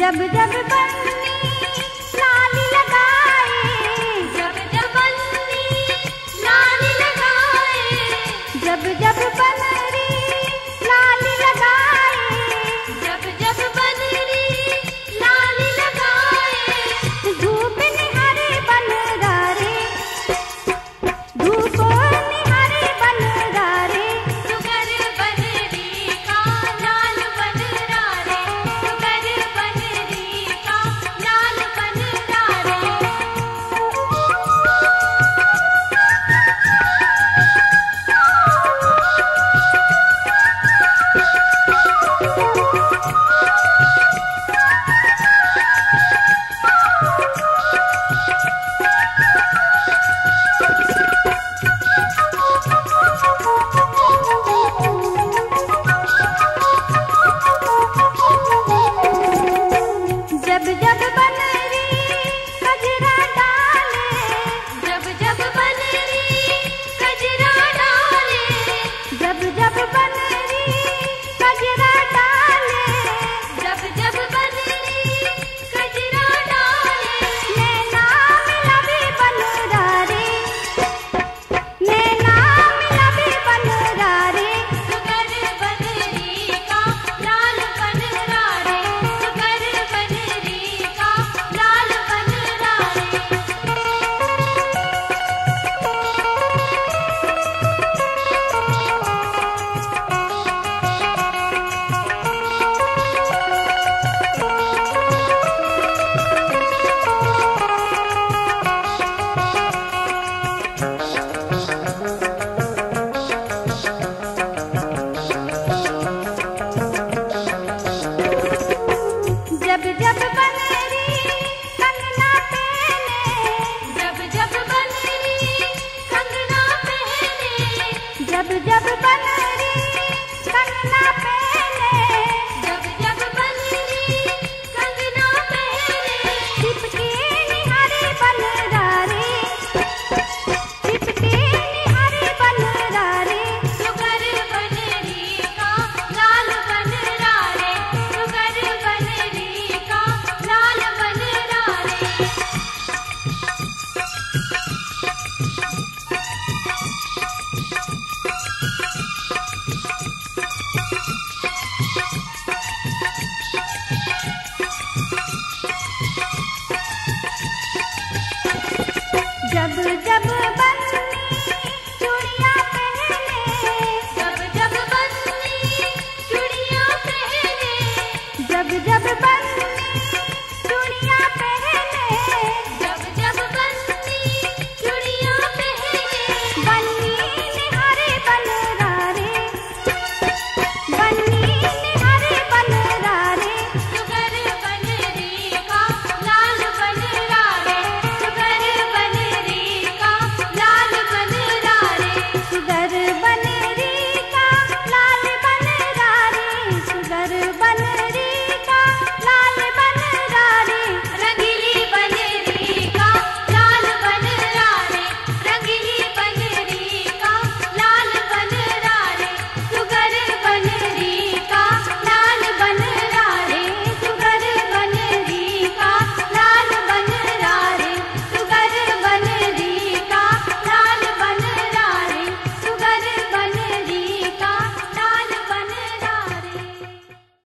जब जब बन्नी Oh,